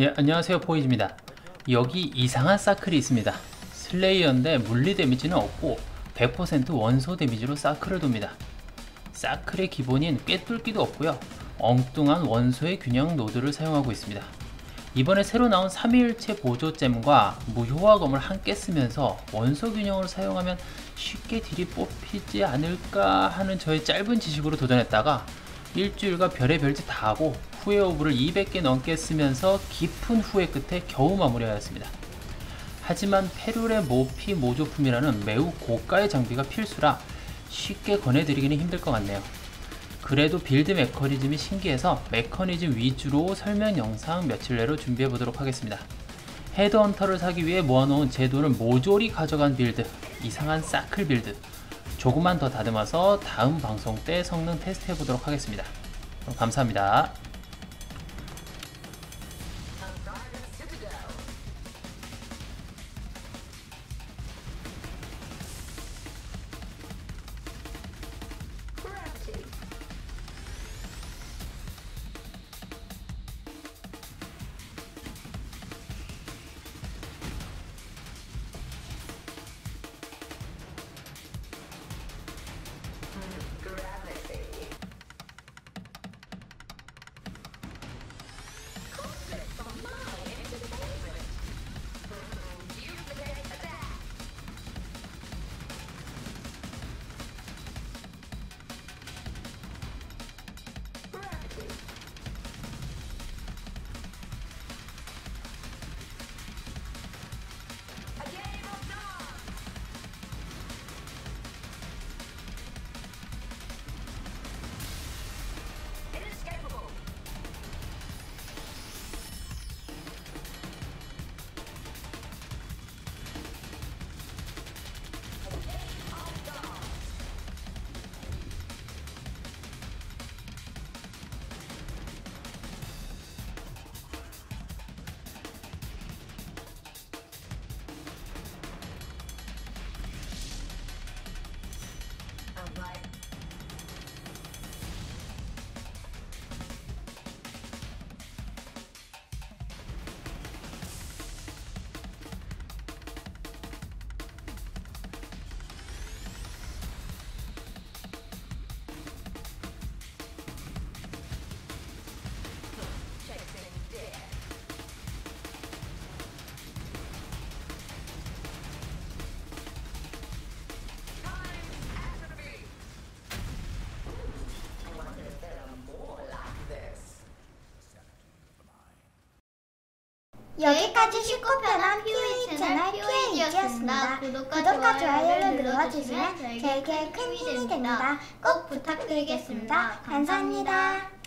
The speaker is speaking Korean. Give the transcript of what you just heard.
예, 안녕하세요 포이즈입니다. 여기 이상한 사클이 있습니다. Slayer인데 물리 데미지는 없고 100% 원소 데미지로 사클을 돕니다. 사클의 기본인 꿰뚫기도 없고요. 엉뚱한 원소의 균형 노드를 사용하고 있습니다. 이번에 새로 나온 삼위일체 보조 gem과 무효화검을 함께 쓰면서 원소 균형을 사용하면 쉽게 딜이 뽑히지 않을까 하는 저의 짧은 지식으로 도전했다가 일주일과 별의 별짓 다 하고 후회 orb를 200개 넘게 쓰면서 깊은 후회 끝에 겨우 마무리하였습니다. 하지만 페룰의 모피 모조품이라는 매우 고가의 장비가 필수라 쉽게 권해드리기는 힘들 것 같네요. 그래도 build 메커니즘이 신기해서 메커니즘 위주로 설명 영상 며칠 내로 준비해 보도록 하겠습니다. 헤드헌터를 사기 위해 모아놓은 제 돈을 모조리 가져간 build 이상한 사클 build 조금만 더 다듬어서 다음 방송 때 성능 테스트 해보도록 하겠습니다. 감사합니다. 여기까지 쉽고 편한 퓨이 채널 퓨이이었습니다. 구독과 좋아요를 눌러주시면 저에게 큰 힘이 됩니다. 꼭 부탁드리겠습니다. 감사합니다.